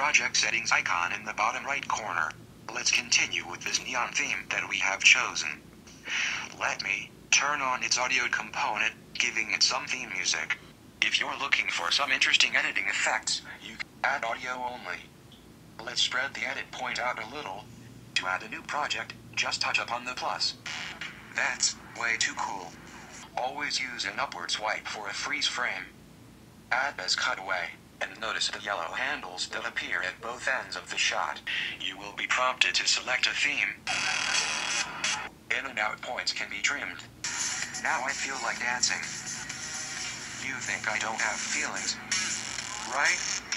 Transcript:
project settings icon in the bottom right corner. Let's continue with this neon theme that we have chosen. Let me turn on its audio component, giving it some theme music. If you're looking for some interesting editing effects, you can add audio only. Let's spread the edit point out a little. To add a new project, just touch upon the plus. That's way too cool. Always use an upward swipe for a freeze frame. Add as cutaway, and notice the yellow handles that appear at both ends of the shot. You will be prompted to select a theme. In and out points can be trimmed. Now I feel like dancing. You think I don't have feelings, right?